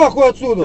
нахуй отсюда!